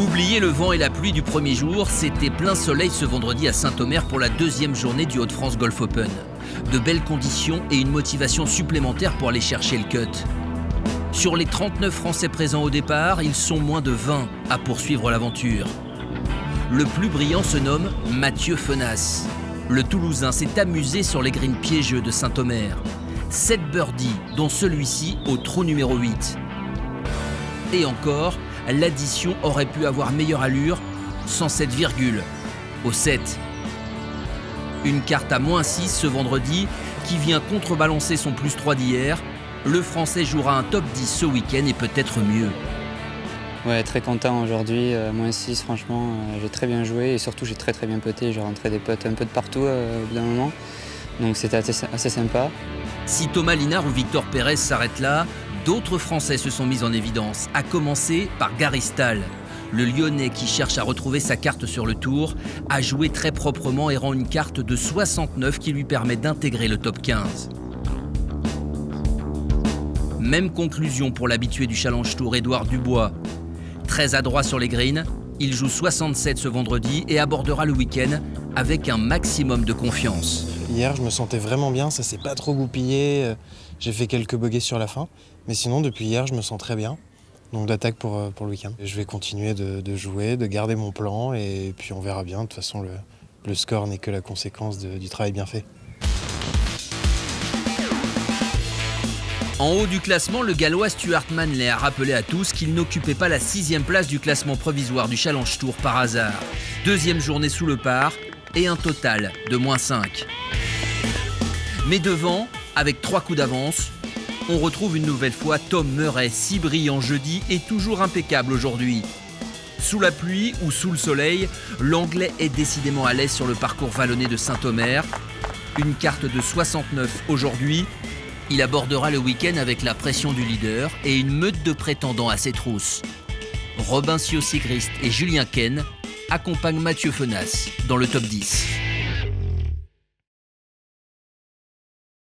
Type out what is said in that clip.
Oubliez le vent et la pluie du premier jour, c'était plein soleil ce vendredi à Saint-Omer pour la deuxième journée du Hauts-de-France Golf Open. De belles conditions et une motivation supplémentaire pour aller chercher le cut. Sur les 39 Français présents au départ, ils sont moins de 20 à poursuivre l'aventure. Le plus brillant se nomme Mathieu Fenas. Le Toulousain s'est amusé sur les greens piégeux de Saint-Omer. 7 birdies, dont celui-ci au trou numéro 8. Et encore, l'addition aurait pu avoir meilleure allure sans cette virgule, au 7. Une carte à moins 6 ce vendredi qui vient contrebalancer son plus 3 d'hier. Le Français jouera un top 10 ce week-end et peut-être mieux. Ouais, très content aujourd'hui, euh, moins 6 franchement, euh, j'ai très bien joué et surtout j'ai très très bien poté, j'ai rentré des potes un peu de partout euh, au bout d'un moment, donc c'était assez, assez sympa. Si Thomas Linard ou Victor Pérez s'arrêtent là, d'autres Français se sont mis en évidence, à commencer par Gary Stahl. Le Lyonnais qui cherche à retrouver sa carte sur le tour a joué très proprement et rend une carte de 69 qui lui permet d'intégrer le top 15. Même conclusion pour l'habitué du Challenge Tour Édouard Dubois. Très adroit sur les greens, il joue 67 ce vendredi et abordera le week-end avec un maximum de confiance. Hier, je me sentais vraiment bien, ça s'est pas trop goupillé. euh, J'ai fait quelques buggés sur la fin. Mais sinon, depuis hier, je me sens très bien. Donc d'attaque pour, euh, le week-end. Je vais continuer de, jouer, de garder mon plan et puis on verra bien. De toute façon, le, score n'est que la conséquence du travail bien fait. En haut du classement, le gallois Stuart Manley a rappelé à tous qu'il n'occupait pas la sixième place du classement provisoire du Challenge Tour par hasard. Deuxième journée sous le par et un total de moins 5. Mais devant, avec trois coups d'avance, on retrouve une nouvelle fois Tom Murray, si brillant jeudi et toujours impeccable aujourd'hui. Sous la pluie ou sous le soleil, l'Anglais est décidément à l'aise sur le parcours vallonné de Saint-Omer. Une carte de 69 aujourd'hui, il abordera le week-end avec la pression du leader et une meute de prétendants à ses trousses. Robin Sigrist et Julien Ken accompagnent Mathieu Fenas dans le top 10.